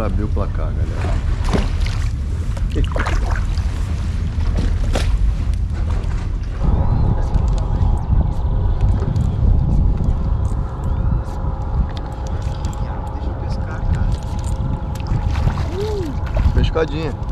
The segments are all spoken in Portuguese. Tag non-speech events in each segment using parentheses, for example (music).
Pra abrir o placar, galera. Pescadinha.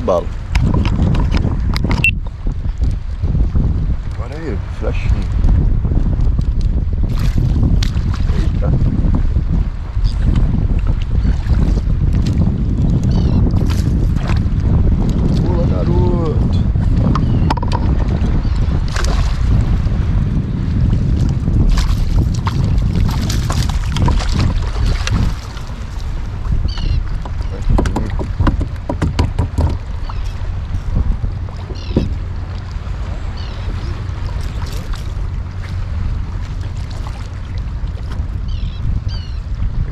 Roubá-lo. Olha aí, flechinho. Eita. Pula, garoto. Aqui.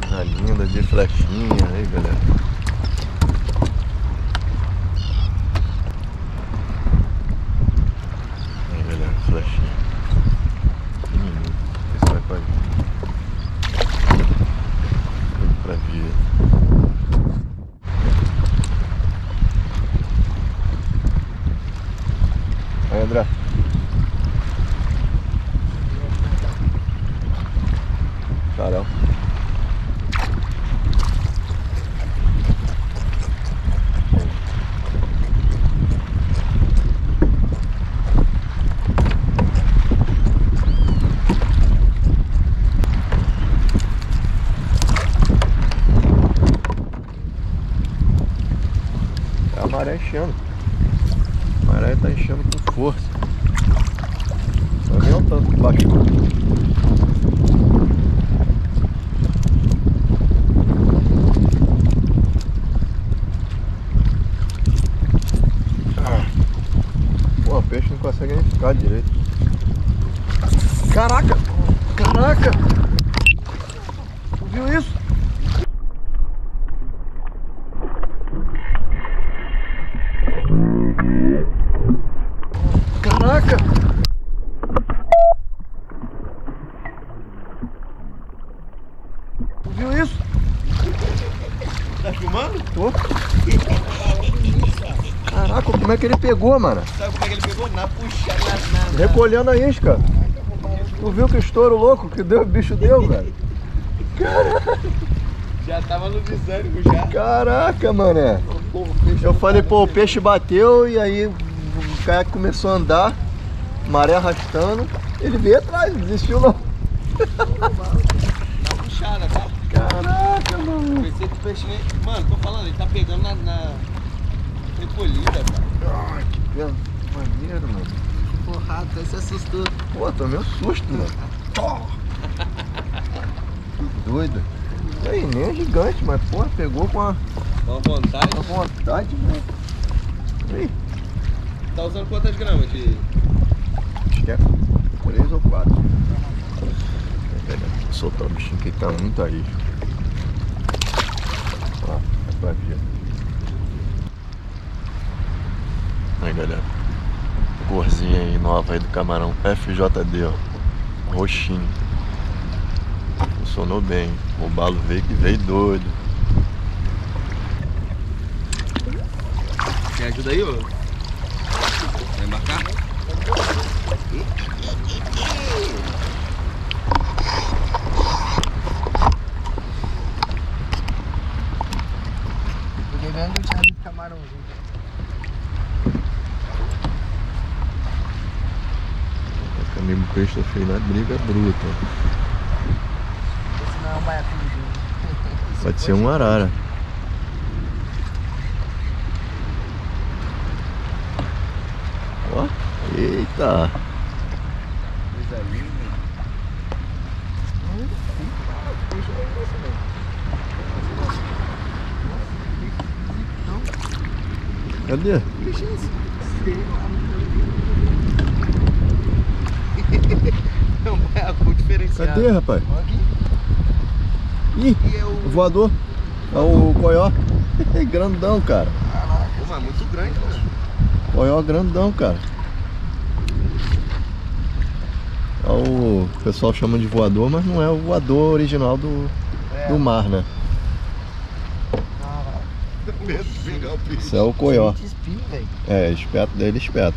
Coisa linda de flechinha aí, galera. Aí, galera, flechinha. Pequenininho. Esse vai pra Tudo pra vida. Aí, André. Caramba. É a maré enchendo. A maré tá enchendo com força. Não é nem o tanto que baixou. Ah. Pô, o peixe ficar direito. Caraca! Caraca! Tu viu isso? Caraca! Tu viu isso? tá filmando? Tô. Caraca, como é que ele pegou, mano? Sabe como é que ele pegou? Na puxada, na, na, Recolhendo a isca. Tu viu que estouro louco que deu, o bicho deu, velho? Já tava no desânimo já. Caraca, mané. Pô, peixe Eu falei, pô, o peixe bateu e aí o caiaque começou a andar, maré arrastando. Ele veio atrás, não desistiu não. Puxada, tá? Pensei que o peixinho. Mano, tô falando, ele tá pegando na. na... Recolhida, cara. Ai, que pena. Maneiro, mano. Porrada, até se assustou. Pô, tomei um susto, mano. Que doido. E aí, nem é gigante, mas porra, pegou com a, Com a vontade. com a vontade, né? Aí, Tá usando quantas gramas de. acho que é três ou quatro. Pera, vou soltar o bichinho que ele tá muito aí. Ó, é pra ver. Galera. Corzinha aí nova aí do camarão FJD, ó. Roxinho. Funcionou bem. O balo veio que veio doido. Me ajuda aí, ô? Vai embarcar? Fiquei vendo que tinha muito camarãozinho. O amigo Cristo fez na briga bruta. Esse não é um baiacuzinho. Pode ser um arara. Ó, eita! Coisa linda. Cadê? É um baiacu diferenciado. Cadê, rapaz? Aqui. Ih, E o voador. É o coió. (laughs) grandão, cara. Pô, mas muito grande, mano. Coió grandão, cara. É o o pessoal chama de voador, mas não é o voador original do, É. do mar, né? (laughs) Isso é o coió. É, esperto dele, espeta.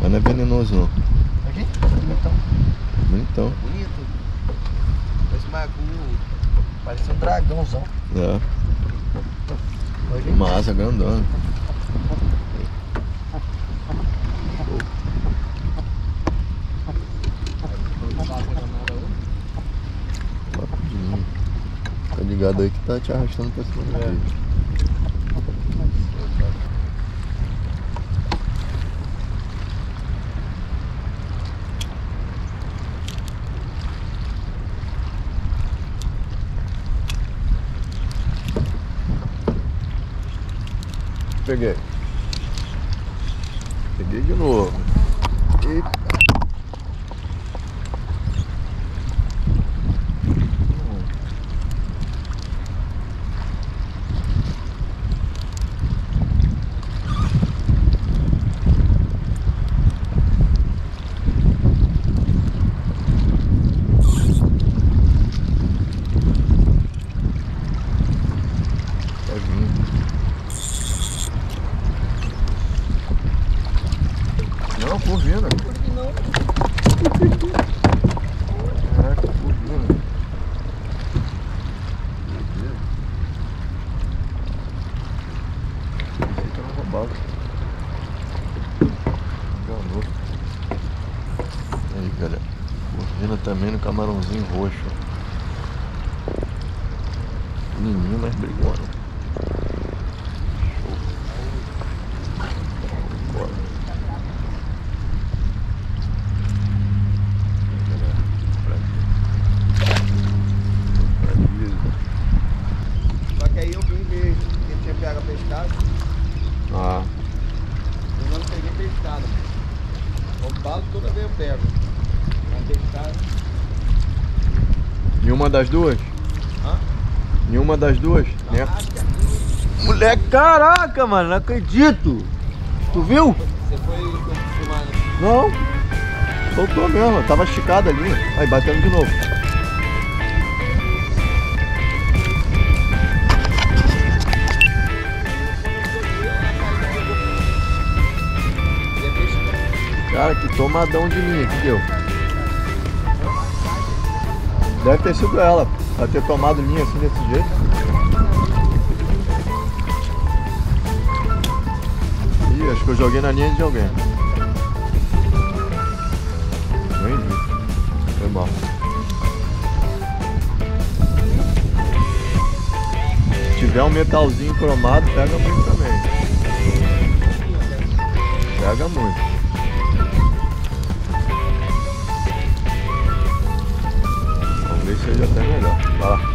Mas não é venenoso não. Aqui? Então, Bonitão. Bonito. Parece um baiacu. parece um dragãozão. É, Olha uma asa grandona. Tá ligado aí que tá te arrastando pra cima do peixe. Peguei. Peguei de novo. Eita. Galera. Corvina também no camarãozinho roxo. Pequenininho, mas brigona. Eu. Ah, Eu não peguei pescado. O balo toda vez eu pego. Nenhuma das duas? Hã? Nenhuma das duas? Né? Moleque, caraca, mano, não acredito. Tu viu? você foi filmar. Não. Soltou mesmo, tava esticado ali. Aí, batendo de novo. Cara, que tomadão de linha que deu. Deve ter sido ela, pra ter tomado linha assim desse jeito. Ih, acho que eu joguei na linha de alguém. Nem. Foi mal. tiver um metalzinho cromado, pega muito também. Pega muito. 就在这聊好了。